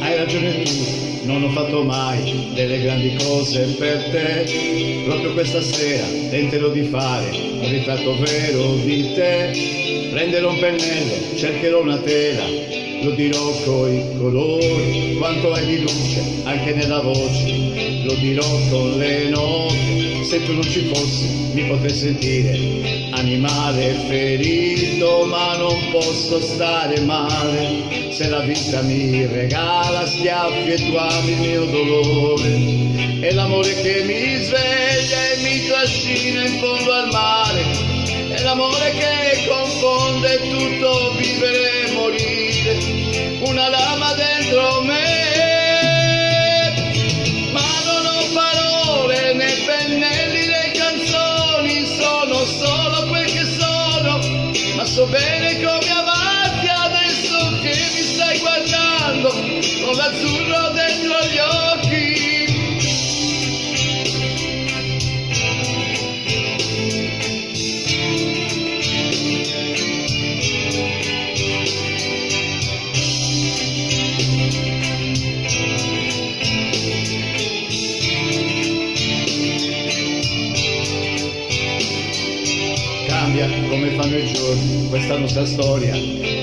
Hai ragione, non ho fatto mai delle grandi cose per te. Proprio questa sera tenterò di fare un ritratto vero di te. Prenderò un pennello, cercherò una tela lo dirò coi colori, quanto hai di luce anche nella voce, lo dirò con le note, se tu non ci fossi mi potrei sentire animale ferito, ma non posso stare male, se la vita mi regala schiaffi e tu ami il mio dolore, è l'amore che mi sveglia e mi trascina in fondo al mare, è l'amore che confonde tutto vivere una lama dentro me, ma non ho parole né pennelli né canzoni, sono solo quel che sono, ma so bene come amarti adesso che mi stai guardando con l'azzurro Cambia come fanno i giorni questa nostra storia,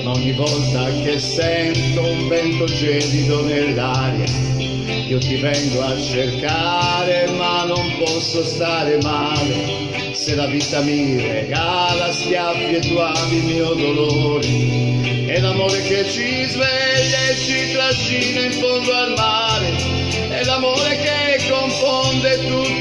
ma ogni volta che sento un vento gelido nell'aria, io ti vengo a cercare, ma non posso stare male. Se la vita mi regala schiaffi e tu ami il mio dolore, è l'amore che ci sveglia e ci trascina in fondo al mare, è l'amore che confonde tutto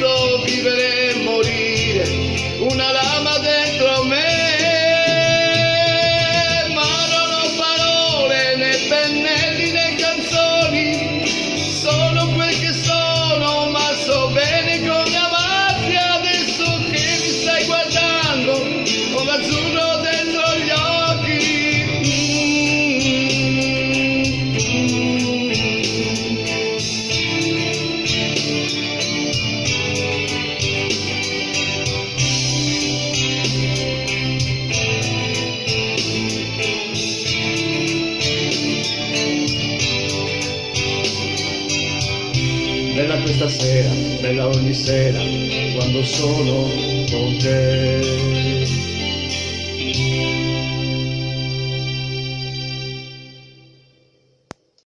Bella questa sera, bella ogni sera, quando sono con te.